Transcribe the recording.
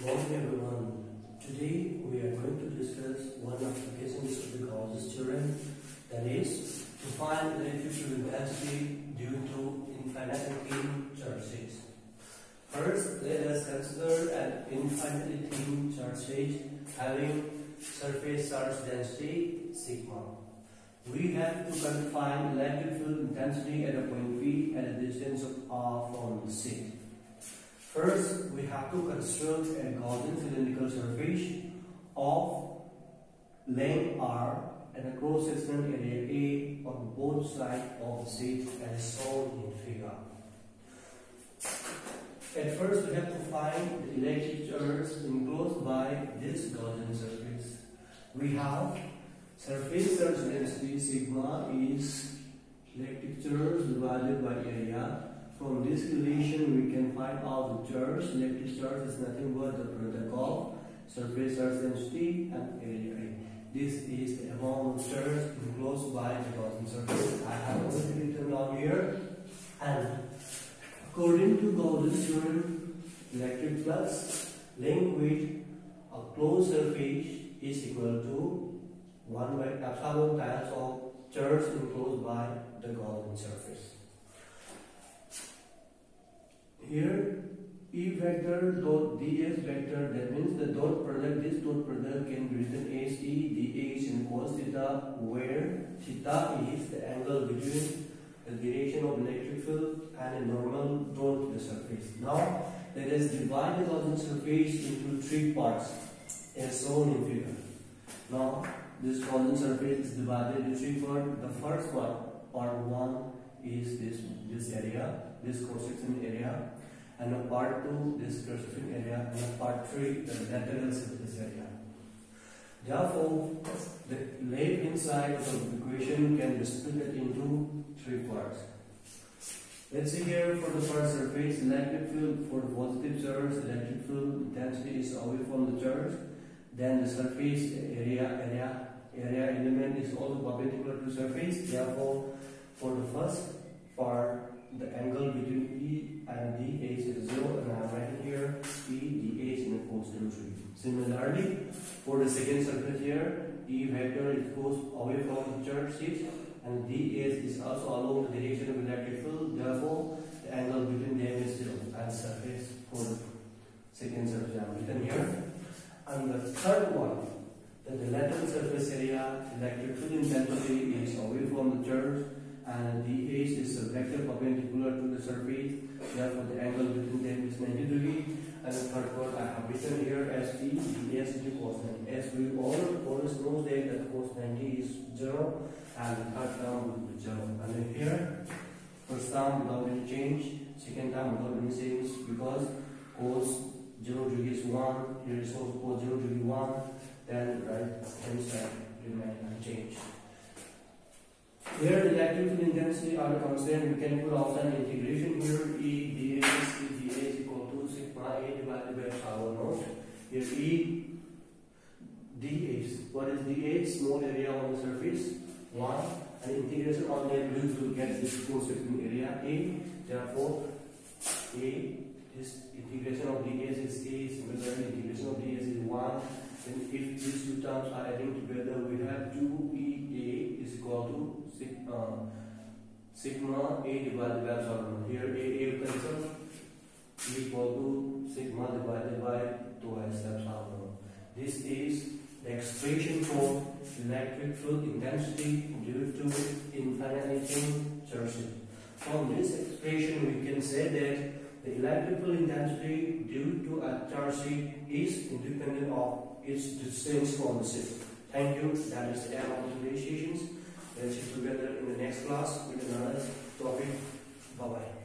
Morning everyone. Today we are going to discuss one of the Gauss's theorem that is to find the electrical intensity due to infinitely charges. First, let us consider an infinitely thin charge having surface charge density sigma. We have to confine field intensity at a point P at a distance of r from the. First, we have to construct a Gaussian cylindrical surface of length r and a cross-sectional area A on both sides of the sheet as shown in figure. At first, we have to find the electric charge enclosed by this Gaussian surface. We have surface charge density sigma is electric charge divided by area from this relation, we can find out the charge. Electric charge is nothing but the product of surface charge density and area. This is the amount of charge enclosed by the Gaussian surface. I have already written down here. And according to Gauss's theorem, electric flux linked with a closed surface is equal to 1 by uh, epsilon times of charge enclosed by the Gaussian surface. Here E vector dot ds vector that means the dot product this dot product can be written as E ds in cos theta where theta is the angle between the direction of electric field and a normal drawn to the surface. Now let us divide the Gaussian surface into three parts as shown in figure. Now this Gaussian surface is divided into three parts. The first one, part one, is this this area, this cross section area and a part 2 this cross-section area and a part 3 the lateral surface area. Therefore, the left hand side of the equation can be split into three parts. Let's see here for the first surface, electric field for positive charge, electric field intensity is away from the charge. Then the surface area area area element is also perpendicular to surface. Therefore, for the first part, the angle between E and DH is 0 and I am writing here E DH in a constant tree. Similarly, for the second surface here, E vector is goes away from the charge sheet and DH is also along the direction of the electric field. Therefore, the angle between them is 0 and surface for the second surface I am written here. And the third one, that the lateral surface area electric field intensity is away from the charge and the edge is a vector perpendicular to the surface. Therefore the angle between them is 90 degree and the third I have written here as the ds into cos 90 as we all always know that cos 90 is 0 and the third term will be 0 and here first term without any change second term without any change because cos 0 degree is 1 here is also cos 0 degree 1 then right hand side remain unchanged here the electrical intensity are constant. We can put often integration here. E dx E dx equal to sigma A divided by epsilon naught. Here E dx. What is dx? Small area on the surface. 1. And integration on that will to get this cross sectional area A. Therefore, A this integration of dA is A. Similarly, integration of ds is 1. And if these two terms are adding together, we have 2EA is equal to uh, sigma A divided by epsilon. Here A, A cancel equal to sigma divided by 2s epsilon. This is the expression for electric field intensity due to infinitely charges. From this expression, we can say that the electrical intensity due to a charge is independent of its distance from the city. Thank you. That is the end of sessions. See together in the next class with another topic. Bye bye.